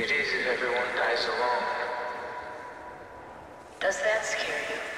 It is if everyone dies alone. Does that scare you?